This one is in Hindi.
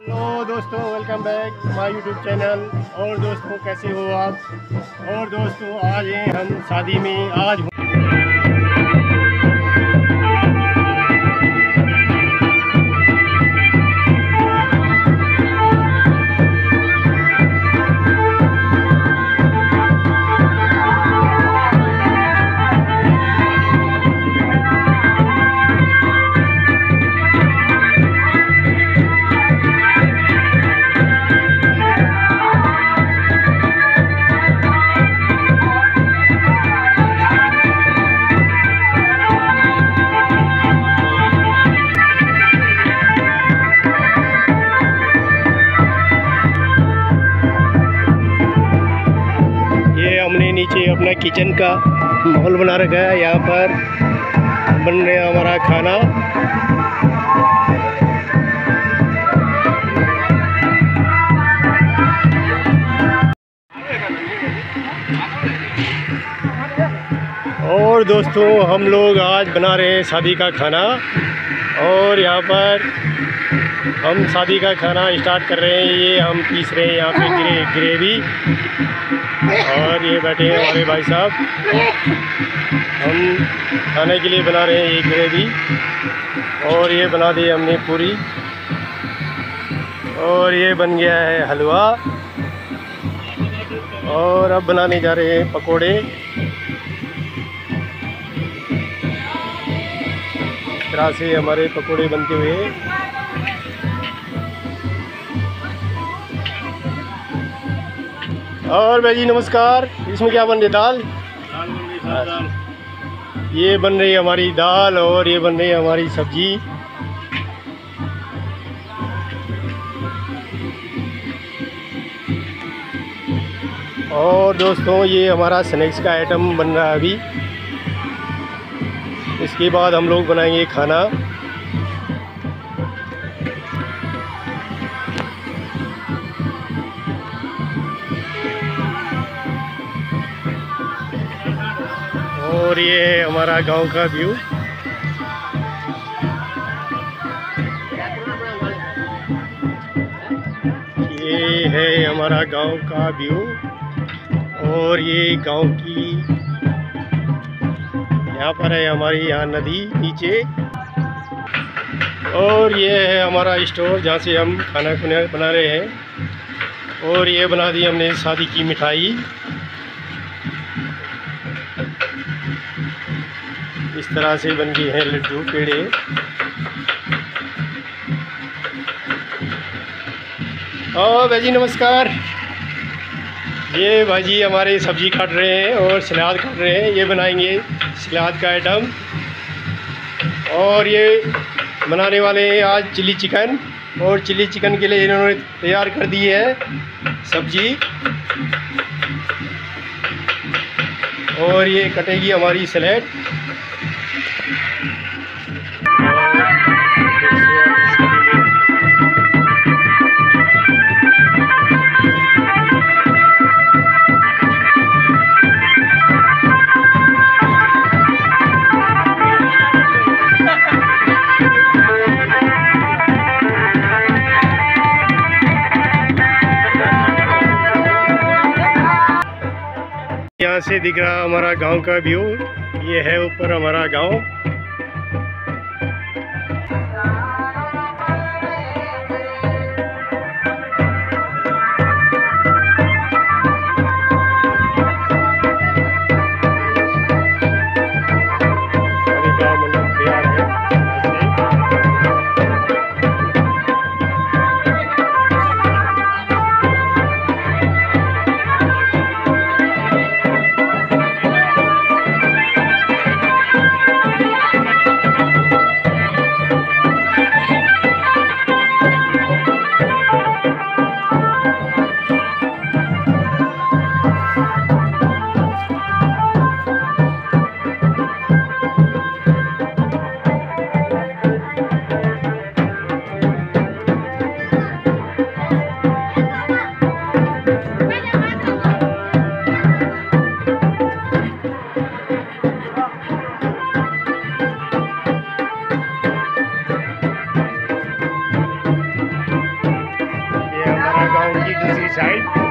हेलो दोस्तों welcome back my YouTube channel और दोस्तों, कैसे हो आप? और दोस्तों, आज हैं हम शादी में। आज किचन का माहौल बना रखा है। यहाँ पर बन रहा हमारा खाना। और दोस्तों, हम लोग आज बना रहे हैं शादी का खाना। और यहाँ पर हम शादी का खाना स्टार्ट कर रहे हैं, ये हम पीस रहे हैं यहाँ पे ग्रे, ग्रेवी। और ये बैठे हैं हमारे भाई साहब। हम खाने के लिए बना रहे हैं ये ग्रेवी। और ये बना दी हमने पूरी। और ये बन गया है हलवा। और अब बनाने जा रहे हैं पकोड़े। तरह से हमारे पकोड़े बनते हुए। और भाई जी नमस्कार। इसमें क्या बन रही है दाल? ये बन रही है हमारी दाल और ये बन रही है हमारी सब्ज़ी। और दोस्तों ये हमारा स्नैक्स का आइटम बन रहा है अभी। इसके बाद हम लोग बनाएँगे खाना। और ये हमारा गाँव का व्यू। ये है हमारा गाँव का व्यू और ये गाँव की यहाँ पर है हमारी यहाँ नदी नीचे। और ये है हमारा स्टोर जहाँ से हम खाना खुना बना रहे हैं। और ये बना दी हमने शादी की मिठाई। इस तरह से बन गए हैं लड्डू पेड़े। और भाई जी, नमस्कार। ये भाजी हमारे सब्ज़ी काट रहे हैं और सलाद काट रहे हैं। ये बनाएँगे सलाद का आइटम। और ये बनाने वाले हैं आज चिली चिकन। और चिली चिकन के लिए इन्होंने तैयार कर दी है सब्ज़ी। और ये कटेगी हमारी सलाद यहाँ से दिख रहा हमारा गाँव का व्यू? ये है ऊपर हमारा गाँव। outside.